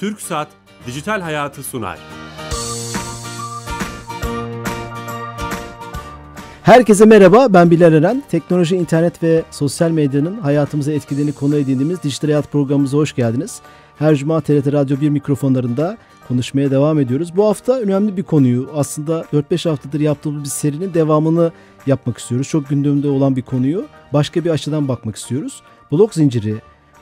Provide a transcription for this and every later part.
Türk Saat Dijital Hayatı sunar. Herkese merhaba, ben Bilal Eren. Teknoloji, internet ve sosyal medyanın hayatımıza etkilerini konu edindiğimiz Dijital Hayat programımıza hoş geldiniz. Her cuma TRT Radyo 1 mikrofonlarında konuşmaya devam ediyoruz. Bu hafta önemli bir konuyu, aslında 4-5 haftadır yaptığımız bir serinin devamını yapmak istiyoruz. Çok gündemde olan bir konuyu başka bir açıdan bakmak istiyoruz. Blok zinciri,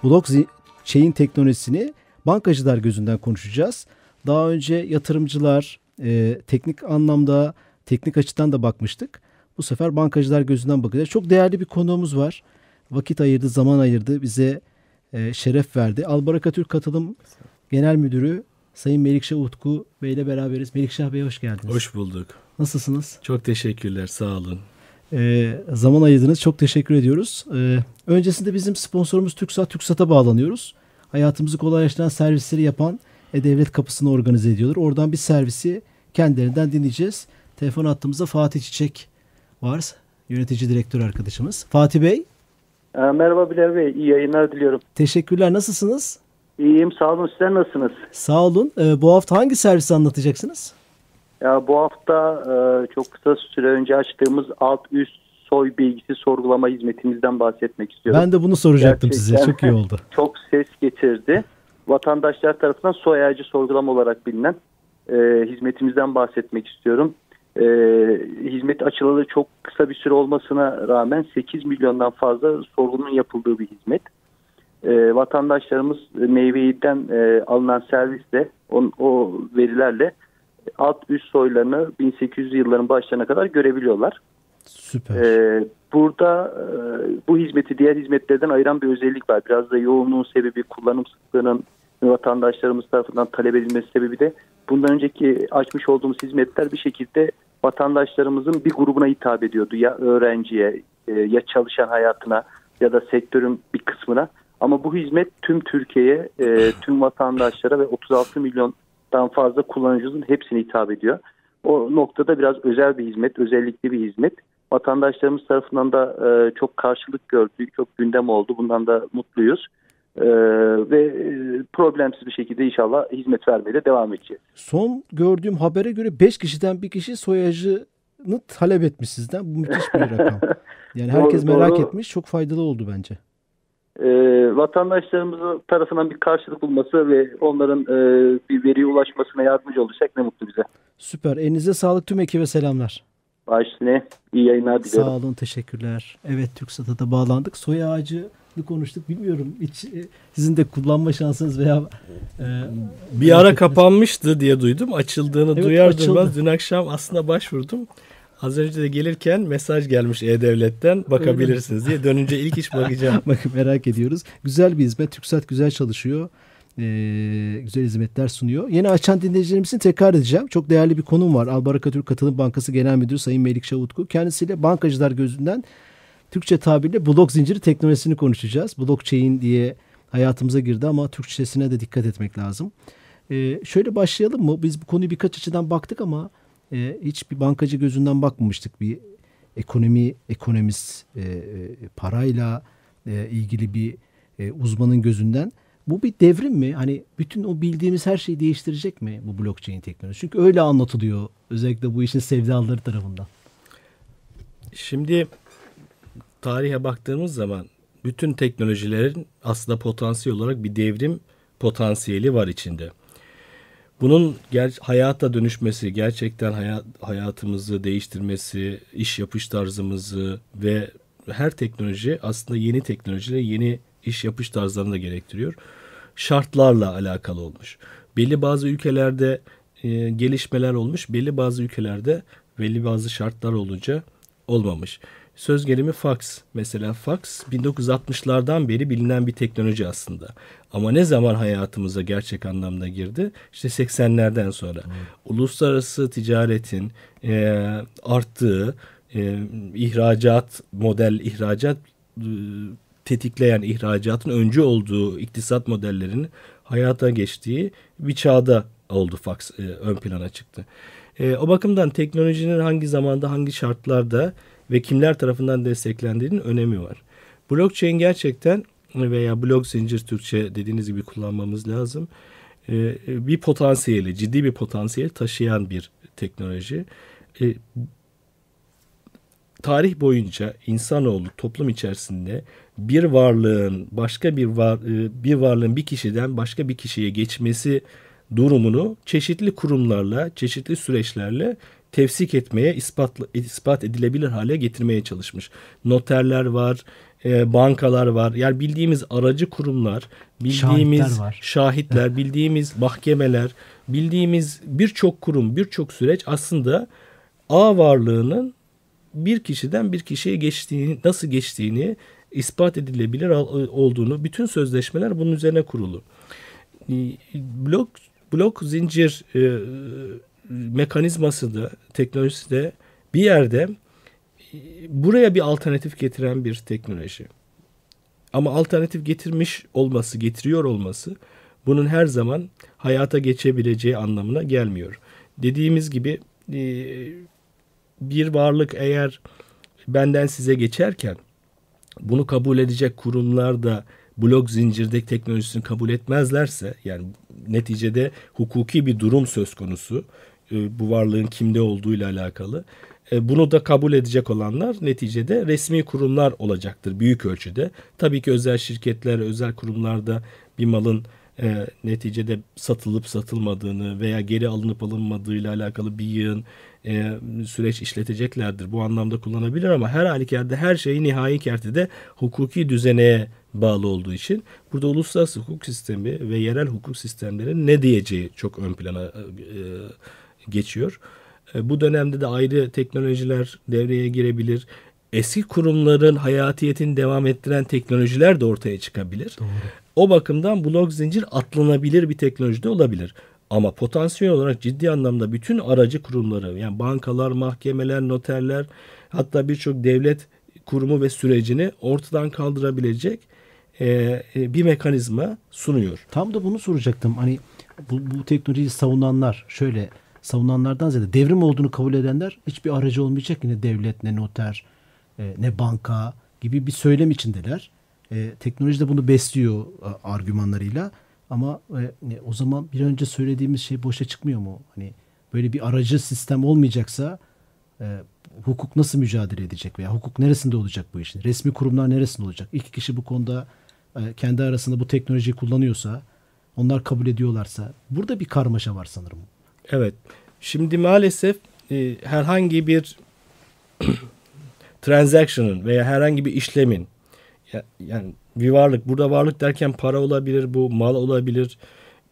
blok zi chain teknolojisini bankacılar gözünden konuşacağız. Daha önce yatırımcılar, e, teknik anlamda, teknik açıdan da bakmıştık. Bu sefer bankacılar gözünden bakacağız. Çok değerli bir konuğumuz var. Vakit ayırdı, zaman ayırdı, bize e, şeref verdi. Albaraka Türk Katılım Genel Müdürü Sayın Melikşah Utku Bey ile beraberiz. Melikşah Bey hoş geldiniz. Hoş bulduk. Nasılsınız? Çok teşekkürler, sağ olun. E, zaman ayırdınız, çok teşekkür ediyoruz. E, öncesinde bizim sponsorumuz TürkSat, TürkSat'a bağlanıyoruz. Hayatımızı kolaylaştıran servisleri yapan E-Devlet kapısını organize ediyorlar. Oradan bir servisi kendilerinden dinleyeceğiz. Telefon attığımızda Fatih Çiçek var. Yönetici direktör arkadaşımız. Fatih Bey. Ee, merhaba Bilal Bey. iyi yayınlar diliyorum. Teşekkürler. Nasılsınız? İyiyim. Sağ olun. Sizler nasılsınız? Sağ olun. Ee, bu hafta hangi servisi anlatacaksınız? Ya bu hafta e, çok kısa süre önce açtığımız alt üst soy bilgisi sorgulama hizmetimizden bahsetmek istiyorum. Ben de bunu soracaktım Gerçekten size. Çok iyi oldu. Çok ses getirdi. Vatandaşlar tarafından soy ağacı sorgulama olarak bilinen e, hizmetimizden bahsetmek istiyorum. E, hizmet açılalı çok kısa bir süre olmasına rağmen 8 milyondan fazla sorgunun yapıldığı bir hizmet. E, vatandaşlarımız meyveyden e, alınan servisle on, o verilerle alt üst soylarını 1800 yılların başlarına kadar görebiliyorlar. Süper. Ee, burada e, bu hizmeti diğer hizmetlerden ayıran bir özellik var. Biraz da yoğunluğun sebebi kullanım sıklığının vatandaşlarımız tarafından talep edilmesi sebebi de bundan önceki açmış olduğumuz hizmetler bir şekilde vatandaşlarımızın bir grubuna hitap ediyordu. Ya öğrenciye e, ya çalışan hayatına ya da sektörün bir kısmına. Ama bu hizmet tüm Türkiye'ye, e, tüm vatandaşlara ve 36 milyondan fazla kullanıcının hepsine hitap ediyor. O noktada biraz özel bir hizmet, özellikli bir hizmet. Vatandaşlarımız tarafından da e, çok karşılık gördü, çok gündem oldu. Bundan da mutluyuz. E, ve e, problemsiz bir şekilde inşallah hizmet vermeye de devam edeceğiz. Son gördüğüm habere göre 5 kişiden bir kişi soyacını talep etmiş sizden. Bu müthiş bir rakam. Yani herkes Doğru, merak doğru. etmiş. Çok faydalı oldu bence. E, vatandaşlarımızın tarafından bir karşılık bulması ve onların e, bir veriye ulaşmasına yardımcı olursak ne mutlu bize. Süper. Elinize sağlık. Tüm ekibe selamlar. Başüstüne iyi yayınlar diliyorum. Sağ olun. Teşekkürler. Evet TürkSat'a da bağlandık. Soy ağacı konuştuk. Bilmiyorum hiç e, sizin de kullanma şansınız veya e, Bir ara kapanmıştı diye duydum. Açıldığını Evet, duyar açıldı. duymaz dün akşam aslında başvurdum. Az önce de gelirken mesaj gelmiş E-Devlet'ten bakabilirsiniz diye. Dönünce ilk iş bakacağım. Bakın merak ediyoruz. Güzel bir hizmet. TürkSat güzel çalışıyor. Ee, güzel hizmetler sunuyor. Yeni açan dinleyicilerimizin tekrar edeceğim. Çok değerli bir konum var. Albaraka Türk Katılım Bankası Genel Müdürü Sayın Melikşah Utku. Kendisiyle bankacılar gözünden Türkçe tabirle blok zinciri teknolojisini konuşacağız. Blockchain diye hayatımıza girdi ama Türkçesine de dikkat etmek lazım. Ee, şöyle başlayalım mı? Biz bu konuyu birkaç açıdan baktık ama e, hiç bir bankacı gözünden bakmamıştık. Bir ekonomi, ekonomist, e, e, parayla e, ilgili bir e, uzmanın gözünden. Bu bir devrim mi? Hani bütün o bildiğimiz her şeyi değiştirecek mi bu blockchain teknolojisi? Çünkü öyle anlatılıyor özellikle bu işin sevdalıları tarafından. Şimdi tarihe baktığımız zaman bütün teknolojilerin aslında potansiyel olarak bir devrim potansiyeli var içinde. Bunun ger- hayata dönüşmesi, gerçekten hayat, hayatımızı değiştirmesi, iş yapış tarzımızı ve her teknoloji aslında yeni teknolojiler, yeni iş yapış tarzlarını da gerektiriyor. Şartlarla alakalı olmuş. Belli bazı ülkelerde e, gelişmeler olmuş, belli bazı ülkelerde belli bazı şartlar olunca olmamış. Söz gelimi fax. Mesela fax 1960'lardan beri bilinen bir teknoloji aslında. Ama ne zaman hayatımıza gerçek anlamda girdi? İşte 80'lerden sonra. Uluslararası ticaretin e, arttığı, e, ihracat, model ihracat e, tetikleyen ihracatın öncü olduğu iktisat modellerinin hayata geçtiği bir çağda oldu fax e, ön plana çıktı. E, o bakımdan teknolojinin hangi zamanda hangi şartlarda ve kimler tarafından desteklendiğinin önemi var. Blockchain gerçekten veya blok zincir Türkçe dediğiniz gibi kullanmamız lazım. e, bir potansiyeli, ciddi bir potansiyel taşıyan bir teknoloji. E, tarih boyunca insanoğlu toplum içerisinde bir varlığın başka bir var, e, bir varlığın bir kişiden başka bir kişiye geçmesi durumunu çeşitli kurumlarla, çeşitli süreçlerle tefsik etmeye, ispat, ispat edilebilir hale getirmeye çalışmış. Noterler var, e, bankalar var. Yani bildiğimiz aracı kurumlar, bildiğimiz şahitler, var. şahitler bildiğimiz mahkemeler, bildiğimiz birçok kurum, birçok süreç aslında ağ varlığının bir kişiden bir kişiye geçtiğini, nasıl geçtiğini ispat edilebilir olduğunu, bütün sözleşmeler bunun üzerine kurulu. E, blok blok zincir e, mekanizması da teknolojisi de bir yerde e, buraya bir alternatif getiren bir teknoloji. Ama alternatif getirmiş olması, getiriyor olması bunun her zaman hayata geçebileceği anlamına gelmiyor. Dediğimiz gibi e, bir varlık eğer benden size geçerken bunu kabul edecek kurumlar da blok zincirdeki teknolojisini kabul etmezlerse yani neticede hukuki bir durum söz konusu e, bu varlığın kimde olduğuyla alakalı. E, bunu da kabul edecek olanlar neticede resmi kurumlar olacaktır büyük ölçüde. Tabii ki özel şirketler, özel kurumlarda bir malın e, neticede satılıp satılmadığını veya geri alınıp alınmadığıyla alakalı bir yığın e, süreç işleteceklerdir. Bu anlamda kullanabilir ama her halükarda her şeyi nihai kertede hukuki düzeneye bağlı olduğu için burada uluslararası hukuk sistemi ve yerel hukuk sistemlerinin ne diyeceği çok ön plana e, geçiyor. E, bu dönemde de ayrı teknolojiler devreye girebilir. Eski kurumların hayatiyetini devam ettiren teknolojiler de ortaya çıkabilir. Doğru. O bakımdan blok zincir atlanabilir bir teknoloji de olabilir. Ama potansiyel olarak ciddi anlamda bütün aracı kurumları yani bankalar, mahkemeler, noterler hatta birçok devlet kurumu ve sürecini ortadan kaldırabilecek e, e, bir mekanizma sunuyor. Tam da bunu soracaktım. Hani bu, bu teknolojiyi savunanlar şöyle savunanlardan ziyade devrim olduğunu kabul edenler hiçbir aracı olmayacak ne devlet ne noter e, ne banka gibi bir söylem içindeler. E, teknoloji de bunu besliyor argümanlarıyla. Ama e, o zaman bir önce söylediğimiz şey boşa çıkmıyor mu? Hani böyle bir aracı sistem olmayacaksa e, hukuk nasıl mücadele edecek veya hukuk neresinde olacak bu işin? Resmi kurumlar neresinde olacak? İki kişi bu konuda e, kendi arasında bu teknolojiyi kullanıyorsa, onlar kabul ediyorlarsa burada bir karmaşa var sanırım. Evet. Şimdi maalesef e, herhangi bir transaction'ın veya herhangi bir işlemin yani bir varlık burada varlık derken para olabilir bu mal olabilir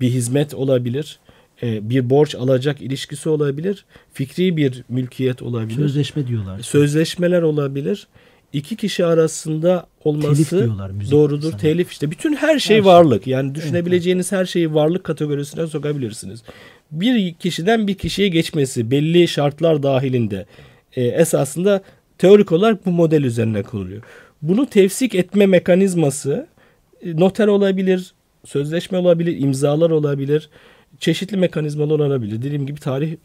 bir hizmet olabilir e, bir borç alacak ilişkisi olabilir fikri bir mülkiyet olabilir. Sözleşme diyorlar. Sözleşmeler olabilir. İki kişi arasında olması telif diyorlar, doğrudur sana. telif işte. Bütün her şey her şey. varlık. Yani düşünebileceğiniz her şeyi varlık kategorisine sokabilirsiniz. Bir kişiden bir kişiye geçmesi belli şartlar dahilinde e, esasında teorik olarak bu model üzerine kuruluyor. Bunu tefsik etme mekanizması e, noter olabilir, sözleşme olabilir, imzalar olabilir, çeşitli mekanizmalar olabilir. Dediğim gibi tarih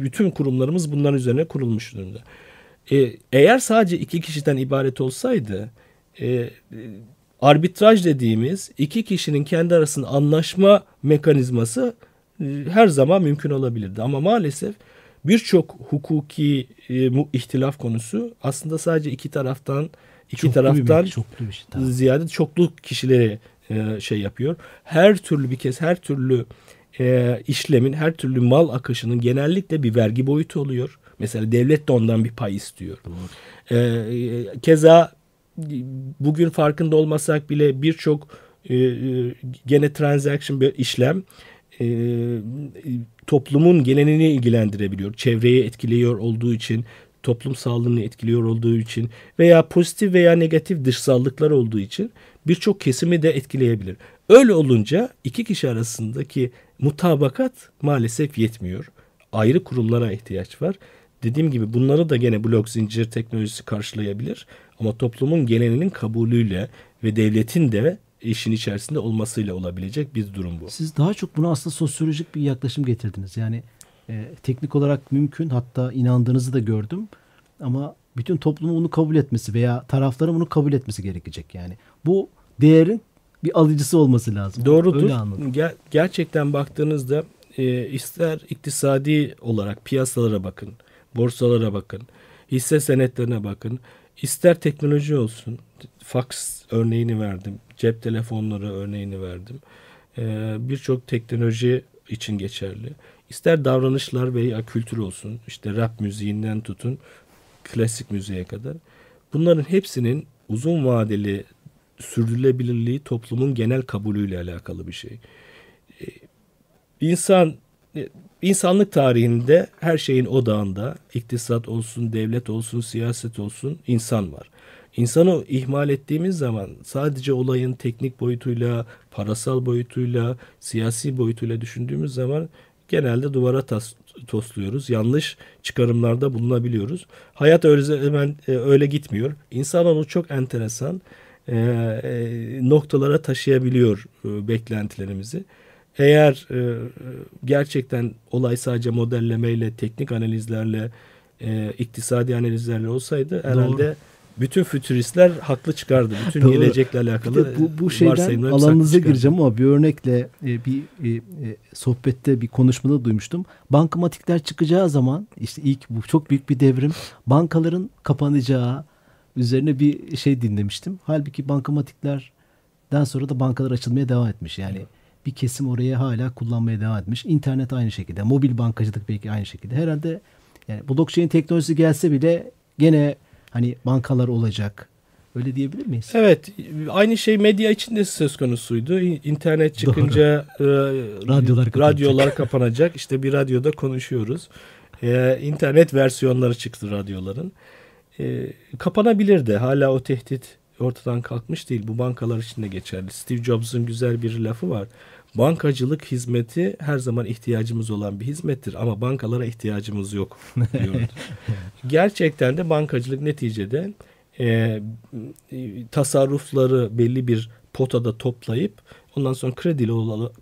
bütün kurumlarımız bunların üzerine kurulmuş durumda. Ee, eğer sadece iki kişiden ibaret olsaydı e, arbitraj dediğimiz iki kişinin kendi arasında anlaşma mekanizması e, her zaman mümkün olabilirdi. Ama maalesef birçok hukuki e, ihtilaf konusu aslında sadece iki taraftan iki çoklu taraftan bir, çoklu bir şey, tamam. ziyade çoklu kişileri e, şey yapıyor. Her türlü bir kez her türlü e, işlemin, her türlü mal akışının genellikle bir vergi boyutu oluyor. Mesela devlet de ondan bir pay istiyor. E, keza bugün farkında olmasak bile birçok e, e gene transaction bir işlem e, toplumun genelini ilgilendirebiliyor. Çevreyi etkiliyor olduğu için, toplum sağlığını etkiliyor olduğu için veya pozitif veya negatif dışsallıklar olduğu için birçok kesimi de etkileyebilir. Öyle olunca iki kişi arasındaki mutabakat maalesef yetmiyor. Ayrı kurumlara ihtiyaç var. Dediğim gibi bunları da gene blok zincir teknolojisi karşılayabilir. Ama toplumun genelinin kabulüyle ve devletin de işin içerisinde olmasıyla olabilecek bir durum bu. Siz daha çok buna aslında sosyolojik bir yaklaşım getirdiniz. Yani e, teknik olarak mümkün hatta inandığınızı da gördüm. Ama bütün toplumun bunu kabul etmesi veya tarafların bunu kabul etmesi gerekecek. Yani bu değerin bir alıcısı olması lazım. Doğrudur. Öyle anladım. Ger- gerçekten baktığınızda e, ister iktisadi olarak piyasalara bakın, borsalara bakın, hisse senetlerine bakın, ister teknoloji olsun, fax örneğini verdim, cep telefonları örneğini verdim. E, Birçok teknoloji için geçerli. İster davranışlar veya kültür olsun, işte rap müziğinden tutun, klasik müziğe kadar. Bunların hepsinin uzun vadeli sürdürülebilirliği toplumun genel kabulüyle alakalı bir şey. Ee, İnsan e, insanlık tarihinde her şeyin odağında iktisat olsun, devlet olsun, siyaset olsun insan var. İnsanı ihmal ettiğimiz zaman sadece olayın teknik boyutuyla, parasal boyutuyla, siyasi boyutuyla düşündüğümüz zaman genelde duvara tas, tosluyoruz. Yanlış çıkarımlarda bulunabiliyoruz. Hayat öyle hemen e, öyle gitmiyor. İnsanoğlu çok enteresan e, e, noktalara taşıyabiliyor e, beklentilerimizi. Eğer e, gerçekten olay sadece modellemeyle, teknik analizlerle, e, iktisadi analizlerle olsaydı herhalde bütün fütüristler haklı çıkardı. Bütün Doğru. gelecekle alakalı bu, bu şeyden alanınıza gireceğim ama bir örnekle e, bir e, e, sohbette bir konuşmada duymuştum. Bankamatikler çıkacağı zaman işte ilk bu çok büyük bir devrim. Bankaların kapanacağı üzerine bir şey dinlemiştim. Halbuki bankamatiklerden sonra da bankalar açılmaya devam etmiş. Yani bir kesim oraya hala kullanmaya devam etmiş. İnternet aynı şekilde. Mobil bankacılık belki aynı şekilde. Herhalde yani blockchain teknolojisi gelse bile gene hani bankalar olacak. Öyle diyebilir miyiz? Evet, aynı şey medya için de söz konusuydu. İnternet çıkınca e, Radyolar kapanacak. radyolar kapanacak. İşte bir radyoda konuşuyoruz. E, internet versiyonları çıktı radyoların. E, kapanabilir de hala o tehdit ortadan kalkmış değil. Bu bankalar için de geçerli. Steve Jobs'un güzel bir lafı var. Bankacılık hizmeti her zaman ihtiyacımız olan bir hizmettir ama bankalara ihtiyacımız yok diyordu. Gerçekten de bankacılık neticede e, tasarrufları belli bir potada toplayıp ondan sonra kredi,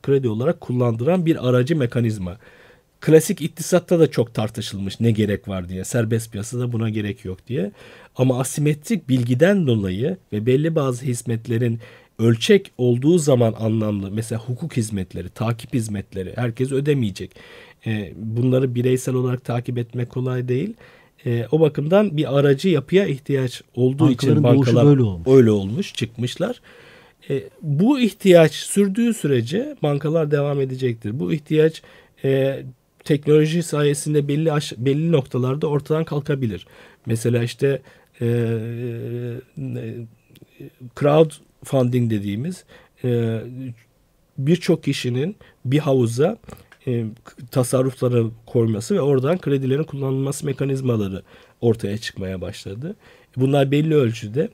kredi olarak kullandıran bir aracı mekanizma. Klasik iktisatta da çok tartışılmış ne gerek var diye. Serbest piyasada buna gerek yok diye. Ama asimetrik bilgiden dolayı ve belli bazı hizmetlerin ölçek olduğu zaman anlamlı. Mesela hukuk hizmetleri, takip hizmetleri herkes ödemeyecek. E, bunları bireysel olarak takip etmek kolay değil. E, o bakımdan bir aracı yapıya ihtiyaç olduğu Bankaların için bankalar böyle olmuş. öyle olmuş, çıkmışlar. E, bu ihtiyaç sürdüğü sürece bankalar devam edecektir. Bu ihtiyaç e, teknoloji sayesinde belli belli noktalarda ortadan kalkabilir. Mesela işte e, e, crowdfunding dediğimiz e, birçok kişinin bir havuza e, tasarrufları koyması ve oradan kredilerin kullanılması mekanizmaları ortaya çıkmaya başladı. Bunlar belli ölçüde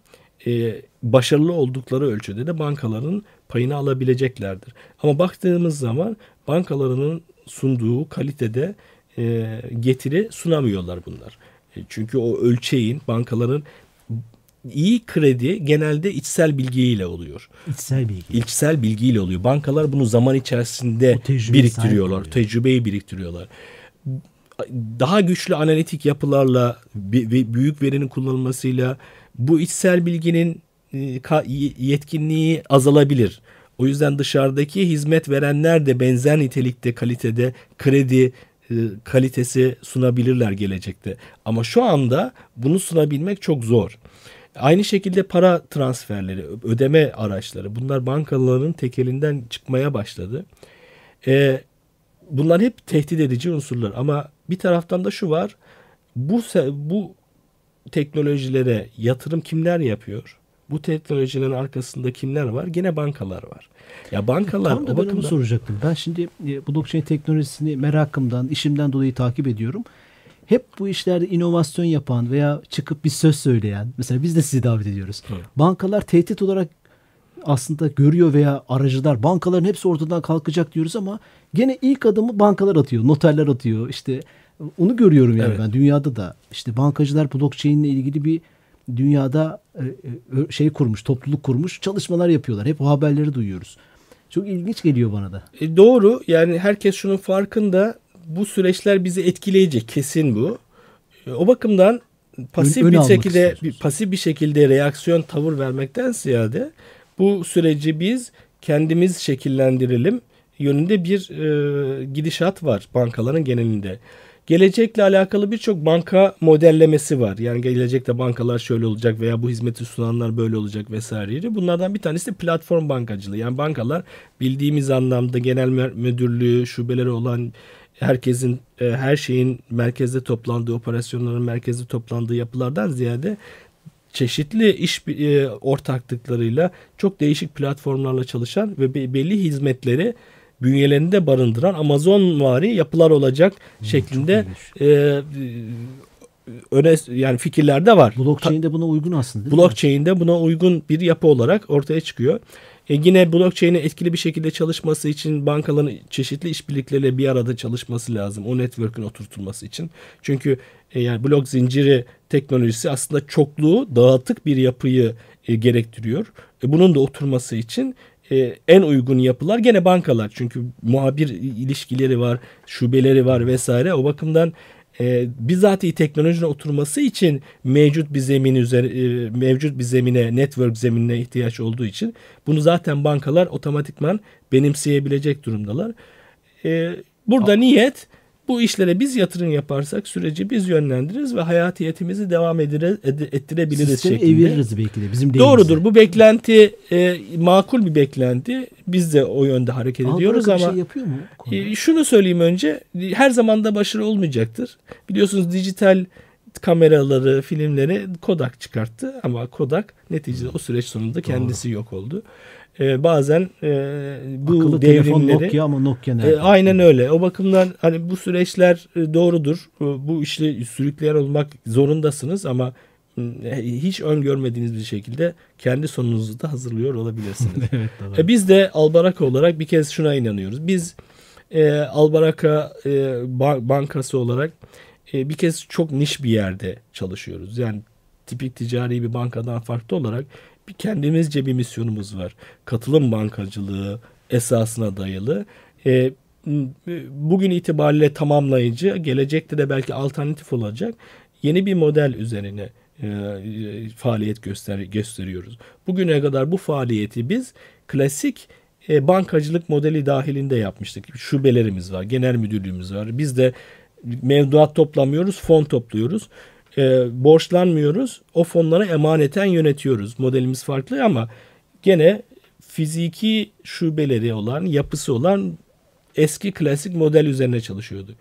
e, başarılı oldukları ölçüde de bankaların payını alabileceklerdir. Ama baktığımız zaman bankalarının sunduğu kalitede e, getiri sunamıyorlar bunlar. Çünkü o ölçeğin bankaların iyi kredi genelde içsel bilgiyle oluyor. İçsel bilgi. İçsel bilgiyle oluyor. Bankalar bunu zaman içerisinde biriktiriyorlar. Tecrübeyi biriktiriyorlar. Daha güçlü analitik yapılarla ve büyük verinin kullanılmasıyla bu içsel bilginin e, yetkinliği azalabilir. O yüzden dışarıdaki hizmet verenler de benzer nitelikte kalitede kredi e, kalitesi sunabilirler gelecekte. Ama şu anda bunu sunabilmek çok zor. Aynı şekilde para transferleri, ödeme araçları bunlar bankaların tekelinden çıkmaya başladı. Ee, bunlar hep tehdit edici unsurlar ama bir taraftan da şu var. Bu bu teknolojilere yatırım kimler yapıyor? Bu teknolojilerin arkasında kimler var? Gene bankalar var. Ya bankalar Tam da o ben onu bakımdan soracaktım. Ben şimdi e, blockchain teknolojisini merakımdan, işimden dolayı takip ediyorum. Hep bu işlerde inovasyon yapan veya çıkıp bir söz söyleyen, mesela biz de sizi davet ediyoruz. Bankalar tehdit olarak aslında görüyor veya aracılar bankaların hepsi ortadan kalkacak diyoruz ama gene ilk adımı bankalar atıyor, noterler atıyor. İşte onu görüyorum yani Evet. ben dünyada da. İşte bankacılar blockchain ile ilgili bir dünyada e, e, şey kurmuş, topluluk kurmuş, çalışmalar yapıyorlar. Hep o haberleri duyuyoruz. Çok ilginç geliyor bana da. E, doğru yani herkes şunun farkında bu süreçler bizi etkileyecek kesin bu. E, o bakımdan pasif ön bir şekilde bir pasif bir şekilde reaksiyon tavır vermekten ziyade Bu süreci biz kendimiz şekillendirelim yönünde bir e, gidişat var bankaların genelinde. Gelecekle alakalı birçok banka modellemesi var. Yani gelecekte bankalar şöyle olacak veya bu hizmeti sunanlar böyle olacak vesaire. Bunlardan bir tanesi de platform bankacılığı. Yani bankalar bildiğimiz anlamda genel müdürlüğü, şubeleri olan herkesin e, her şeyin merkezde toplandığı, operasyonların merkezde toplandığı yapılardan ziyade çeşitli iş e, ortaklıklarıyla çok değişik platformlarla çalışan ve belli hizmetleri bünyelerinde barındıran Amazon vari yapılar olacak hmm, şeklinde e, e, öne yani fikirlerde var. Blockchain'de buna uygun aslında. Blockchain'de buna uygun bir yapı olarak ortaya çıkıyor. E yine blockchain'in etkili bir şekilde çalışması için bankaların çeşitli işbirlikleriyle bir arada çalışması lazım. O network'ün oturtulması için. Çünkü e, yani blok zinciri teknolojisi aslında çokluğu dağıtık bir yapıyı e, gerektiriyor. E, bunun da oturması için e, en uygun yapılar gene bankalar. Çünkü muhabir ilişkileri var, şubeleri var vesaire. O bakımdan e, bizatihi teknolojinin oturması için mevcut bir zemin üzeri e, mevcut bir zemine, network zeminine ihtiyaç olduğu için bunu zaten bankalar otomatikman benimseyebilecek durumdalar. E, burada A- niyet bu işlere biz yatırım yaparsak süreci biz yönlendiririz ve hayatiyetimizi devam edire, ettirebiliriz Sistemi şeklinde. eviririz belki de bizim Doğrudur. Bu beklenti e, makul bir beklenti. Biz de o yönde hareket Albarak ediyoruz ama şey yapıyor mu? E, şunu söyleyeyim önce. Her zaman da başarı olmayacaktır. Biliyorsunuz dijital kameraları, filmleri Kodak çıkarttı ama Kodak neticede o süreç sonunda kendisi Doğru. yok oldu e, bazen e, bu Akıllı devrimleri telefon Nokia ama Nokia nerede? E, aynen öyle. O bakımdan hani bu süreçler e, doğrudur. E, bu işi sürükleyen olmak zorundasınız ama e, hiç öngörmediğiniz bir şekilde kendi sonunuzu da hazırlıyor olabilirsiniz. evet, e, biz de Albaraka olarak bir kez şuna inanıyoruz. Biz e, Albaraka e, bankası olarak e, bir kez çok niş bir yerde çalışıyoruz. Yani tipik ticari bir bankadan farklı olarak bir kendimizce bir misyonumuz var. Katılım bankacılığı esasına dayalı. E, bugün itibariyle tamamlayıcı, gelecekte de belki alternatif olacak yeni bir model üzerine e, faaliyet göster gösteriyoruz. Bugüne kadar bu faaliyeti biz klasik e, bankacılık modeli dahilinde yapmıştık. Şubelerimiz var, genel müdürlüğümüz var. Biz de mevduat toplamıyoruz, fon topluyoruz e, borçlanmıyoruz. O fonlara emaneten yönetiyoruz. Modelimiz farklı ama gene fiziki şubeleri olan, yapısı olan eski klasik model üzerine çalışıyordu.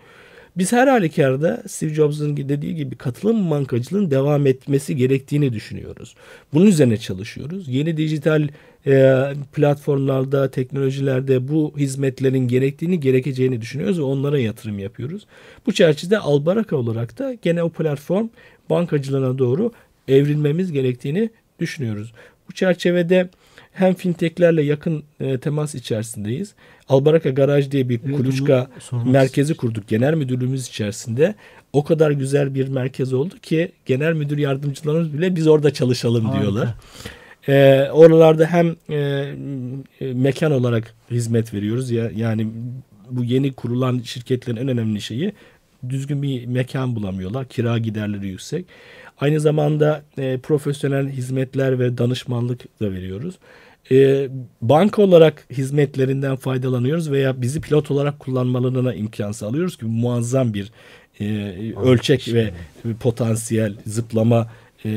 Biz her halükarda Steve Jobs'un dediği gibi katılım bankacılığın devam etmesi gerektiğini düşünüyoruz. Bunun üzerine çalışıyoruz. Yeni dijital e, platformlarda, teknolojilerde bu hizmetlerin gerektiğini, gerekeceğini düşünüyoruz ve onlara yatırım yapıyoruz. Bu çerçevede Albaraka olarak da gene o platform bankacılığına doğru evrilmemiz gerektiğini düşünüyoruz. Bu çerçevede hem fintechlerle yakın e, temas içerisindeyiz. Albaraka Garaj diye bir evet, kuluçka merkezi kurduk genel müdürlüğümüz içerisinde. O kadar güzel bir merkez oldu ki genel müdür yardımcılarımız bile biz orada çalışalım Harika. diyorlar. E, oralarda hem e, e, mekan olarak hizmet veriyoruz ya yani bu yeni kurulan şirketlerin en önemli şeyi düzgün bir mekan bulamıyorlar. Kira giderleri yüksek. Aynı zamanda e, profesyonel hizmetler ve danışmanlık da veriyoruz. E, banka olarak hizmetlerinden faydalanıyoruz veya bizi pilot olarak kullanmalarına imkan sağlıyoruz ki muazzam bir e, ölçek ve potansiyel zıplama e,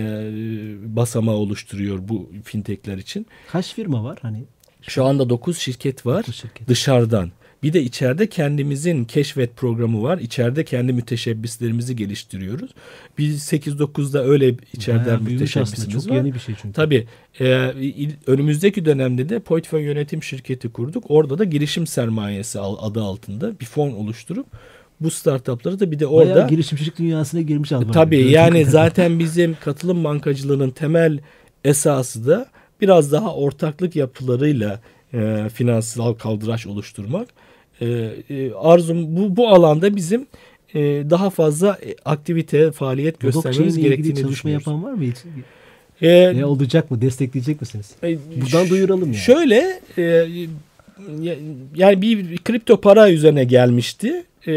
basamağı oluşturuyor bu fintechler için. Kaç firma var hani? Şu anda 9 şirket var 9 şirket. dışarıdan. Bir de içeride kendimizin keşfet programı var. İçeride kendi müteşebbislerimizi geliştiriyoruz. Biz 8-9'da öyle içeriden müteşebbisimiz Çok var. yeni bir şey çünkü. Tabii. E, önümüzdeki dönemde de portföy yönetim şirketi kurduk. Orada da girişim sermayesi adı altında bir fon oluşturup bu startupları da bir de orada Bayağı girişimcilik dünyasına girmiş almak. Tabii yani zaten bizim katılım bankacılığının temel esası da biraz daha ortaklık yapılarıyla e, finansal kaldıraç oluşturmak. E, e, arzum bu bu alanda bizim e, daha fazla aktivite, faaliyet göstermemiz gerektiğini çalışma yapan var mı hiç? Ee, ne olacak mı? Destekleyecek misiniz? E, Buradan duyuralım yani. Şöyle e, yani bir kripto para üzerine gelmişti. e,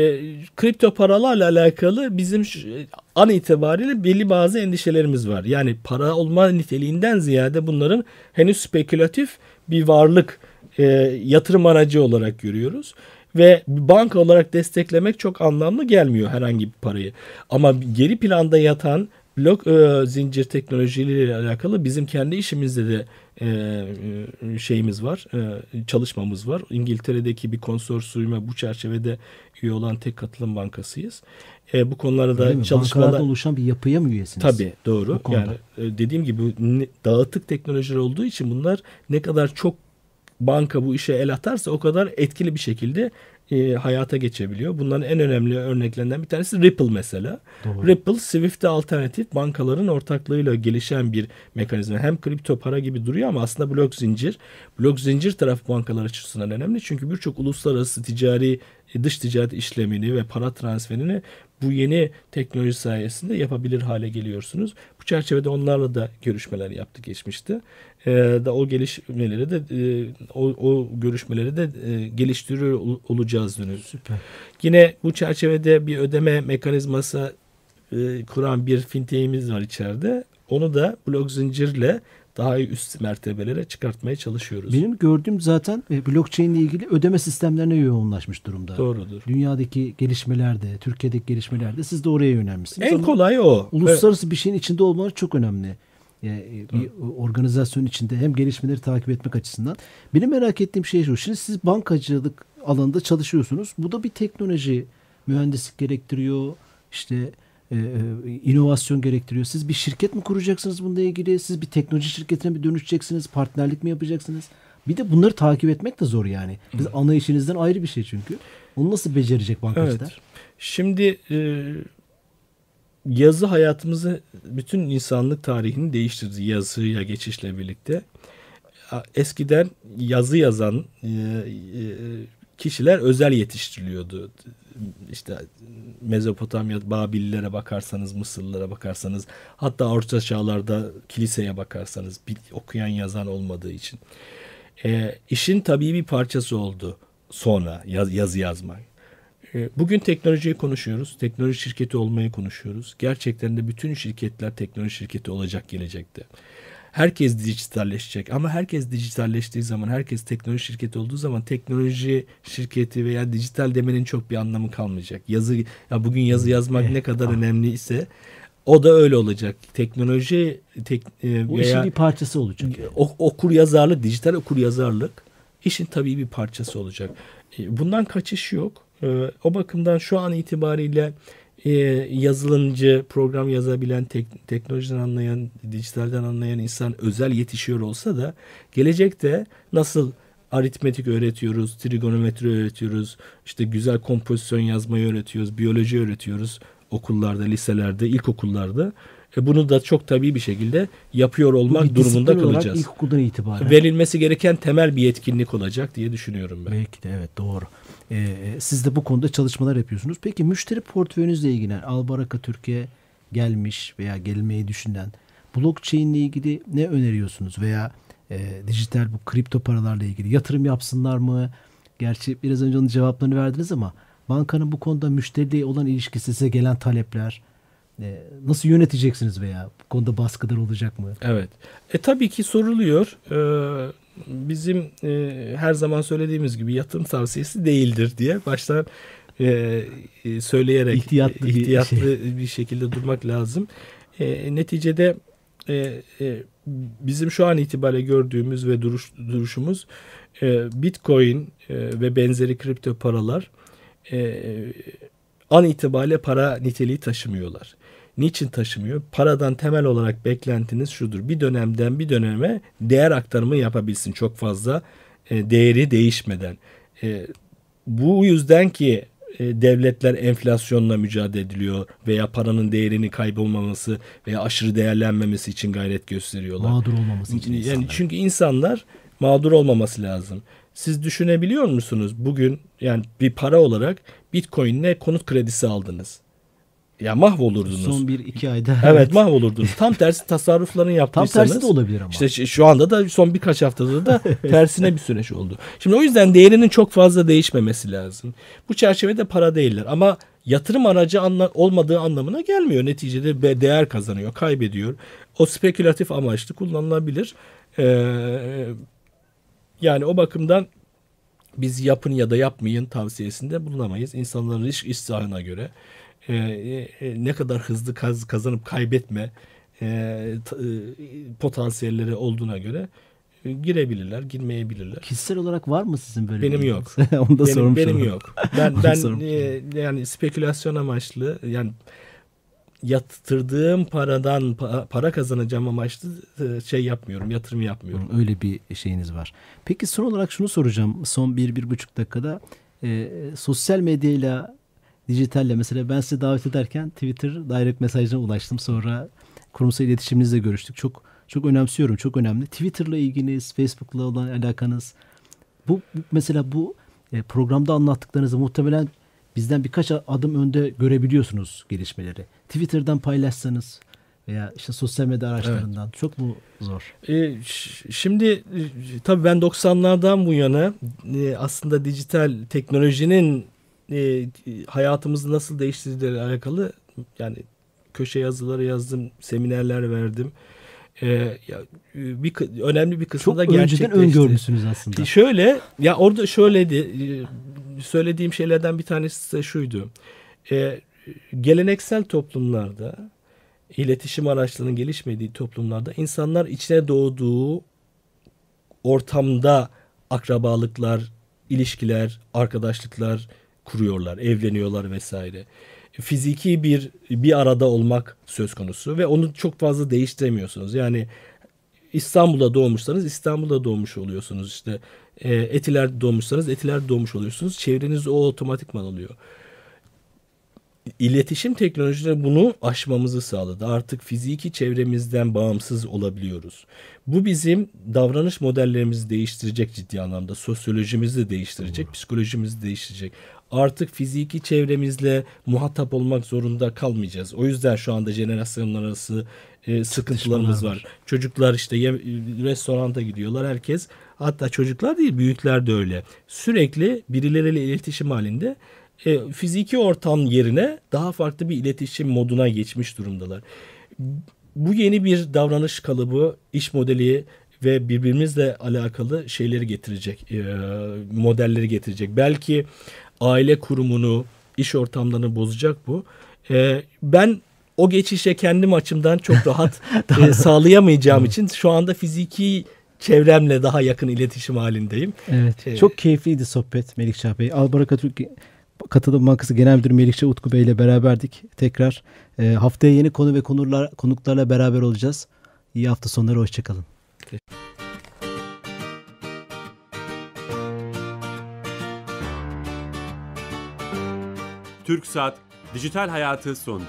kripto paralarla alakalı bizim şu, an itibariyle belli bazı endişelerimiz var. Yani para olma niteliğinden ziyade bunların henüz spekülatif bir varlık e, yatırım aracı olarak görüyoruz. Ve banka olarak desteklemek çok anlamlı gelmiyor herhangi bir parayı. Ama geri planda yatan blok e, zincir teknolojileriyle alakalı bizim kendi işimizde de e, e, şeyimiz var, e, çalışmamız var. İngiltere'deki bir konsorsiyuma bu çerçevede üye olan tek katılım bankasıyız. E, bu konularda mi? çalışmalar Bankalarda oluşan bir yapıya mı üyesiniz? Tabii doğru. Yani e, dediğim gibi dağıtık teknolojiler olduğu için bunlar ne kadar çok banka bu işe el atarsa o kadar etkili bir şekilde e, hayata geçebiliyor. Bunların en önemli örneklerinden bir tanesi Ripple mesela. Doğru. Ripple Swift'e alternatif bankaların ortaklığıyla gelişen bir mekanizma. Hem kripto para gibi duruyor ama aslında blok zincir. Blok zincir tarafı bankalar açısından önemli. Çünkü birçok uluslararası ticari e, dış ticaret işlemini ve para transferini bu yeni teknoloji sayesinde yapabilir hale geliyorsunuz. Bu çerçevede onlarla da görüşmeler yaptık geçmişte. Ee, da o gelişmeleri de e, o, o görüşmeleri de e, geliştiriyor ol- olacağız dönüyoruz. Süper. Yine bu çerçevede bir ödeme mekanizması e, kuran bir fintech'imiz var içeride. Onu da blok zincirle daha üst mertebelere çıkartmaya çalışıyoruz. Benim gördüğüm zaten e, blockchain ile ilgili ödeme sistemlerine yoğunlaşmış durumda. Doğrudur. Dünyadaki gelişmelerde, Türkiye'deki gelişmelerde siz de oraya yönelmişsiniz. En Ama kolay o. Uluslararası bir şeyin içinde olmaları çok önemli. Yani e, bir organizasyon içinde hem gelişmeleri takip etmek açısından. Benim merak ettiğim şey şu. Şimdi siz bankacılık alanında çalışıyorsunuz. Bu da bir teknoloji, mühendislik gerektiriyor. İşte e, e, inovasyon gerektiriyor. Siz bir şirket mi kuracaksınız bununla ilgili? Siz bir teknoloji şirketine mi dönüşeceksiniz? Partnerlik mi yapacaksınız? Bir de bunları takip etmek de zor yani. Biz ana işinizden ayrı bir şey çünkü. Onu nasıl becerecek bankacılar? Evet. Şimdi e, yazı hayatımızı bütün insanlık tarihini değiştirdi yazıya geçişle birlikte. Eskiden yazı yazan e, e, kişiler özel yetiştiriliyordu. İşte Mezopotamya, Babillere bakarsanız, Mısırlılara bakarsanız, hatta Orta Çağlarda kiliseye bakarsanız bir okuyan yazan olmadığı için. E, işin tabii bir parçası oldu sonra yaz, yazı yazmak. E, Bugün teknolojiyi konuşuyoruz. Teknoloji şirketi olmayı konuşuyoruz. Gerçekten de bütün şirketler teknoloji şirketi olacak gelecekte. Herkes dijitalleşecek ama herkes dijitalleştiği zaman, herkes teknoloji şirketi olduğu zaman teknoloji şirketi veya dijital demenin çok bir anlamı kalmayacak. Yazı ya bugün yazı yazmak ne kadar önemli ise o da öyle olacak. Teknoloji tek, e, O veya işin bir parçası olacak. yani. o- okur yazarlık, dijital okur yazarlık işin tabii bir parçası olacak. E, Bundan kaçış yok. E, O bakımdan şu an itibariyle e, yazılımcı, program yazabilen, tek, teknolojiden anlayan, dijitalden anlayan insan özel yetişiyor olsa da gelecekte nasıl aritmetik öğretiyoruz, trigonometri öğretiyoruz, işte güzel kompozisyon yazmayı öğretiyoruz, biyoloji öğretiyoruz okullarda, liselerde, ilkokullarda. E bunu da çok tabii bir şekilde yapıyor Bu olmak bir durumunda kalacağız. ilkokuldan itibaren. Verilmesi gereken temel bir yetkinlik olacak diye düşünüyorum ben. Belki de evet doğru. Ee, siz de bu konuda çalışmalar yapıyorsunuz. Peki müşteri portföyünüzle ilgili Albaraka Türkiye gelmiş veya gelmeyi düşünen blockchain ile ilgili ne öneriyorsunuz veya e, dijital bu kripto paralarla ilgili yatırım yapsınlar mı? Gerçi biraz önce onun cevaplarını verdiniz ama bankanın bu konuda müşteriyle olan ilişkisi size gelen talepler e, nasıl yöneteceksiniz veya bu konuda baskılar olacak mı? Evet. E tabii ki soruluyor. Ee, bizim e, her zaman söylediğimiz gibi yatırım tavsiyesi değildir diye baştan e, e, söyleyerek İhtiyatlı bir ihtiyatlı şey. bir şekilde durmak lazım. E, neticede e, e, bizim şu an itibariyle gördüğümüz ve duruş, duruşumuz e, Bitcoin e, ve benzeri kripto paralar e, an itibariyle para niteliği taşımıyorlar. Niçin taşımıyor? Paradan temel olarak beklentiniz şudur. Bir dönemden bir döneme değer aktarımı yapabilsin çok fazla e, değeri değişmeden. E, bu yüzden ki e, devletler enflasyonla mücadele ediliyor veya paranın değerini kaybolmaması veya aşırı değerlenmemesi için gayret gösteriyorlar. Mağdur olmaması için Yani insanlar. çünkü insanlar mağdur olmaması lazım. Siz düşünebiliyor musunuz bugün yani bir para olarak Bitcoin'le konut kredisi aldınız. ya mahvolurdunuz. Son bir iki ayda. Evet mahvolurdunuz. Tam tersi tasarruflarını Tam yaptıysanız. tersi de olabilir ama. İşte şu anda da son birkaç haftada da tersine bir süreç oldu. Şimdi o yüzden değerinin çok fazla değişmemesi lazım. Bu çerçevede para değiller ama yatırım aracı anla- olmadığı anlamına gelmiyor. Neticede değer kazanıyor, kaybediyor. O spekülatif amaçlı kullanılabilir. Ee, yani o bakımdan biz yapın ya da yapmayın tavsiyesinde bulunamayız. İnsanların risk iştahına göre e, e, ne kadar hızlı kaz, kazanıp kaybetme e, t- e, potansiyelleri olduğuna göre e, girebilirler, girmeyebilirler. Kişisel olarak var mı sizin böyle? Benim bir- yok. Onu da benim sormuş benim yok. Ben ben e, yani spekülasyon amaçlı yani yatırdığım paradan pa- para kazanacağım amaçlı e, şey yapmıyorum, yatırım yapmıyorum. Öyle bir şeyiniz var. Peki son olarak şunu soracağım. Son bir, bir buçuk dakikada e, sosyal medyayla dijitalle mesela ben size davet ederken Twitter direct mesajına ulaştım. Sonra kurumsal iletişiminizle görüştük. Çok çok önemsiyorum. Çok önemli. Twitter'la ilginiz, Facebook'la olan alakanız. Bu, bu mesela bu e, programda anlattıklarınızı muhtemelen bizden birkaç adım önde görebiliyorsunuz gelişmeleri. Twitter'dan paylaşsanız veya işte sosyal medya araçlarından çok mu zor? E, şimdi e, tabii ben 90'lardan bu yana e, aslında dijital teknolojinin e, hayatımızı nasıl değiştirdiğiyle alakalı yani köşe yazıları yazdım, seminerler verdim. E, ya, e, bir önemli bir kısmı Çok da önceden gerçekleşti. öngörmüşsünüz aslında. Şöyle ya orada şöyleydi e, söylediğim şeylerden bir tanesi de şuydu. E, geleneksel toplumlarda iletişim araçlarının gelişmediği toplumlarda insanlar içine doğduğu ortamda akrabalıklar, ilişkiler, arkadaşlıklar kuruyorlar, evleniyorlar vesaire. Fiziki bir bir arada olmak söz konusu ve onu çok fazla değiştiremiyorsunuz. Yani İstanbul'da doğmuşsanız İstanbul'da doğmuş oluyorsunuz. İşte e, Etiler'de doğmuşsanız Etiler'de doğmuş oluyorsunuz. Çevreniz o otomatikman oluyor. İletişim teknolojileri bunu aşmamızı sağladı. Artık fiziki çevremizden bağımsız olabiliyoruz. Bu bizim davranış modellerimizi değiştirecek ciddi anlamda. Sosyolojimizi de değiştirecek, psikolojimizi değiştirecek. Artık fiziki çevremizle muhatap olmak zorunda kalmayacağız. O yüzden şu anda jenerasyon arası e, sıkıntılarımız var. Çocuklar işte yem, restoranta gidiyorlar herkes. Hatta çocuklar değil büyükler de öyle. Sürekli birileriyle iletişim halinde e, fiziki ortam yerine daha farklı bir iletişim moduna geçmiş durumdalar. Bu yeni bir davranış kalıbı, iş modeli ve birbirimizle alakalı şeyleri getirecek, e, modelleri getirecek. Belki aile kurumunu, iş ortamlarını bozacak bu. E, ben o geçişe kendim açımdan çok rahat e, sağlayamayacağım için şu anda fiziki çevremle daha yakın iletişim halindeyim. Evet. Ee, Çok keyifliydi sohbet Melikşah Bey. Albara Türk Katılım Bankası Genel Müdürü Melikşah Utku Bey ile beraberdik. Tekrar e, haftaya yeni konu ve konuklar, konuklarla beraber olacağız. İyi hafta sonları, hoşçakalın. Türk Saat Dijital Hayatı sondu.